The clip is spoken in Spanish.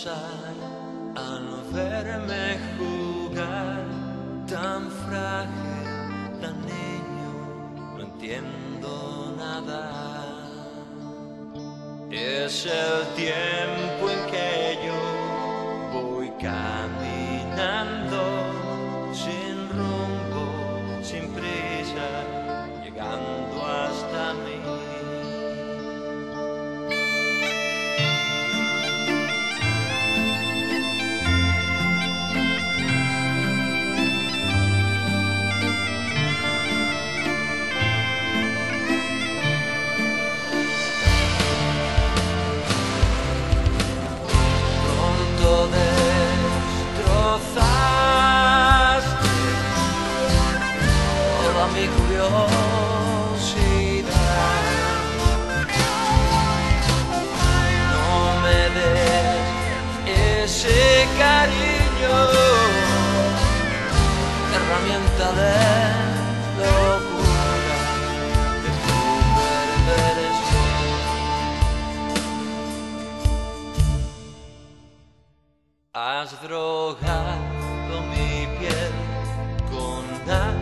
pensar al verme jugar tan frágil, tan niño? No entiendo nada. Es el tiempo en que yo voy caminando herramienta de locura de tu perversión. Has drogado mi piel con aguijones